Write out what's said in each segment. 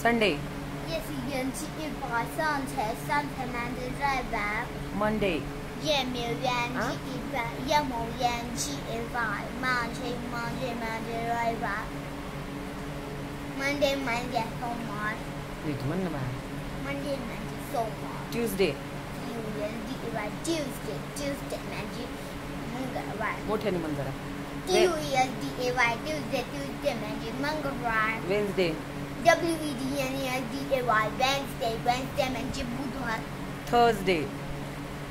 Sunday. Yes, Monday. Qi Monday. Monday, Chai San Commander Rai Bai. Monday. Ye Miu Yuan Qi Bai Ye Mo Yuan Qi Bai Man Chai Man Chai Man Chai Rai Bai. Monday Man Chai Song Man. Wait, man Bai. Monday Man Chai Song Man. Tuesday. Yuan Qi Bai Tuesday Tuesday Man Chai Mangar Bai. मोठे नहीं मंगरा. Tuesday Tuesday Tuesday Man Chai Mangar Bai. Wednesday. W-E-D-N-E-S-D-A-Y, Wednesday, Wednesday mention buduhan. Thursday.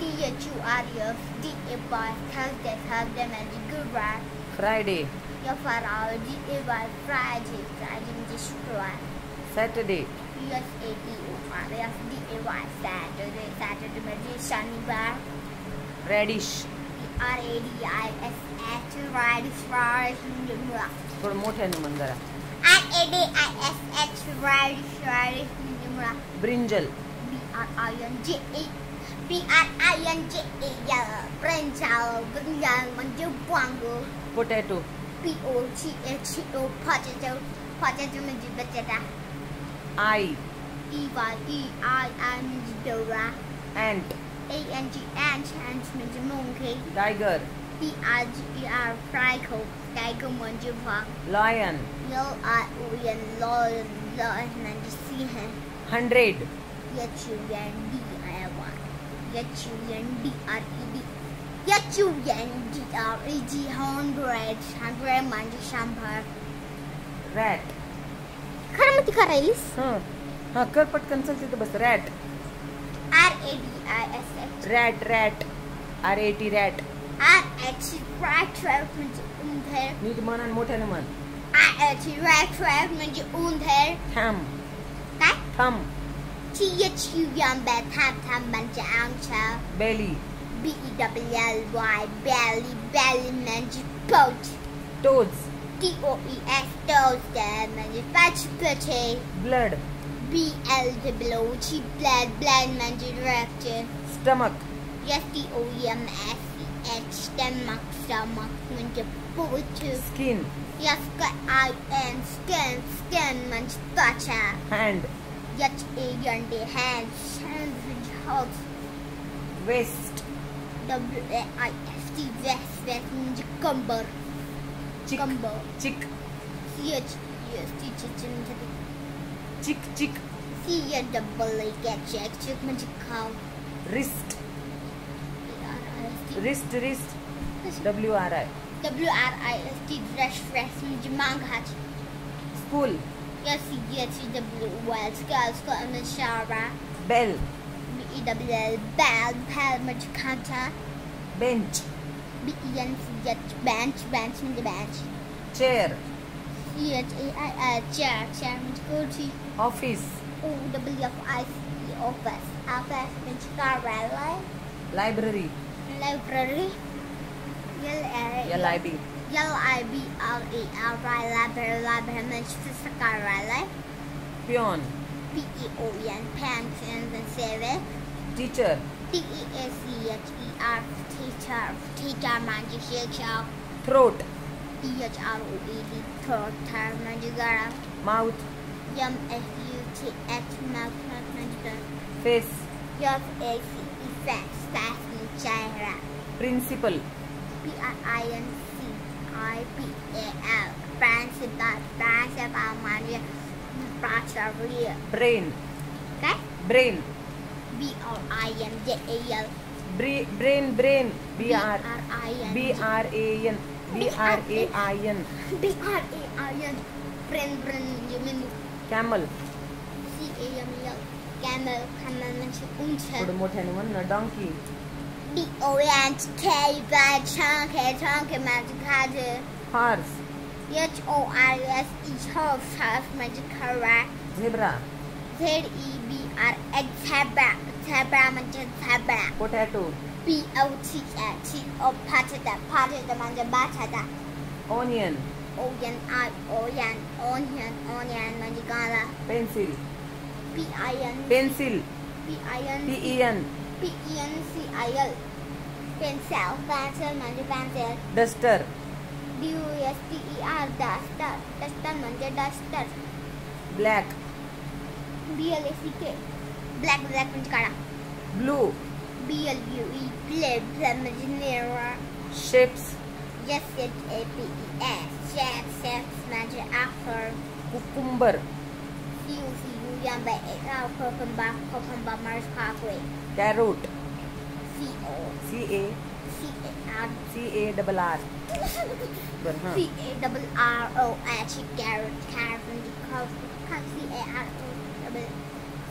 T-H-U-R-E-F-D-A-Y, Thursday, Thursday mention goodbye. Friday. Yafara, D-A-Y, Friday, Friday mention Shukran. Saturday. U-S-A-T-O-R-E-F-D-A-Y, Saturday, Saturday mention Shanibar. Radish. R-A-D-I-S-H, Radish, Radish, Promote and R A D I S H Brinjal. Brinjal. Brinjal. Brinjal means. Potato. P O T H O potato. Potato means potato. Dora. Ant. A N G ant ant means monkey. Tiger. P I G E R tiger. Tiger म्हणजे वाघ lion L I O N lion lion म्हणजे Singh hundred H U N D I Y. H U N D R E D. H U N D R E D hundred. Hundred म्हणजे शंभर rat खरं मग ती करायलीस हाँ हाँ कर पटकन चल तिथं बस rat R A D I S H. Rat rat R A T rat R H rat rat म्हणजे उंदर नीट म्हण आणि मोठ्याने म्हण R H rat rat म्हणजे उंदर थॅम काय थम T H U N B थांब थांब म्हणजे आमच्या बेली B E W L Y belly belly म्हणजे boat toes T O E S Thursday म्हणजे पाचपटे blood B L W T blood blood म्हणजे रक्त stomach S T O E M S stomach, stomach, man get poetry. Skin. Yes, got eye and skin, skin, man gotcha. Hand. Yet and the hands, hands and hands. Wrist. W A I S T west, west, and cumber. Chick. Cumber. Chick. C H E S T chicken. Chick chick. C A double A check check man cow. Wrist. Wrist wrist W R I W R I S T fresh fresh मुझे मांग हाथ school yes yes W Wells girls got in the shower bell B E W L bell bell much counter bench B E N C H bench bench मुझे bench chair C H A I R chair chair मुझे कुर्सी office O W F I C E office office मुझे car library library library. LIB. Library. library, library, Manchester Pion. Peon. P-E-O-N, Pan, Pan, Teacher. T-E-A-C-H-E-R, teacher, teacher, Manchester. Throat. T-H-R-O-A-D, throat, Manchester. Mouth. M-F-U-T-H, mouth, Manchester. Face. F-A-C-E, face, face. म्हणजे चेहरा principal P R I N C I P A L principal principal म्हणजे प्राचार्य brain काय brain B R I N J A L brain brain B R I N B R A N B R A I N B R A I N brain brain म्हणजे मेंदू camel C A M L camel camel म्हणजे उंच थोडं मोठ्याने म्हण ना donkey B-O-N-T-K chunky, chunky magic Horse. Horse, magic. Zebra. Zebra, zebra magic zebra. Potato. P-O-T-A-T-O, potato, potato magic potato. Onion. Onion, onion, onion, onion magic Pencil. P-I-N. Pencil. P-I-N. P-E-N. Pencil P I N P E N P E N C I L pencil pencil म्हणजे pencil duster D U S T E R duster duster म्हणजे duster black B L A सी के black black म्हणजे काळा blue B L U ई black black म्हणजे निळा shapes S H A P E S shape shape म्हणजे आखर cucumber C you see Cucumber, eggnog, cucumber, cucumber, Mars Parkway. Carrot. C O. C A. C A R. C A double R. C A double R O H. Carrot, carrot, C A R O double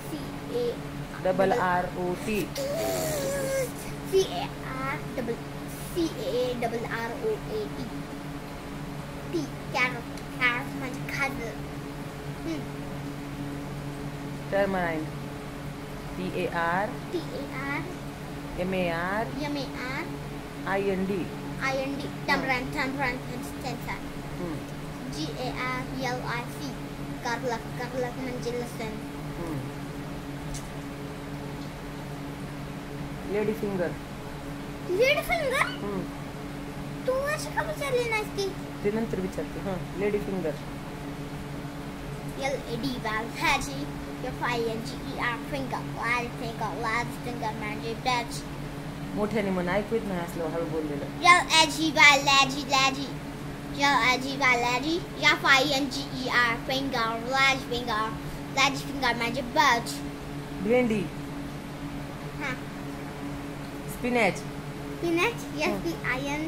C A. Double R O T. C A R double C A double R O A T. T. Carrot, carrot, carrot. Hmm. Tamarind T A R T A R M A R M A R I N D I N D tamarind tamarind tensor G A R L I C garlic garlic मंजिलसन lady finger lady finger तू असं का विचारले है इसकी दिनंतर नंतर विचारते हाँ lady finger L A D है जी F I N G E R finger lad finger lad finger म्हणजे डच मोठ्याने म्हण ऐकू येत नाही असलं हळू बोललेलं L A G वाल लाजी लाजी L A G वाल लाजी F I N G E R finger lad finger lad finger म्हणजे बच भेंडी हा spinach spinach S P I N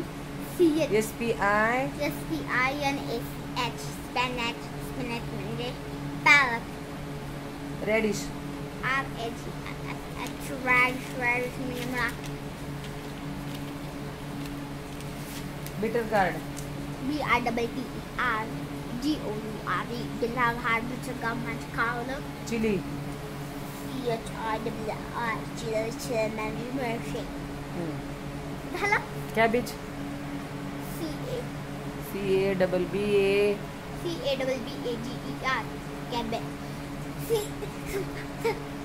C H S P I S P I N S H spinach spinach म्हणजे पालक Reddish. Um, it's, it's reddish, reddish medium black. Bitter gourd. B I double T E R G O U R E. Gilhag hard bitter gum and cowl. Chili. C H I double R chili chili mango milkshake. झाला cabbage C A C A double B A C A double B A G E R cabbage そっそっ。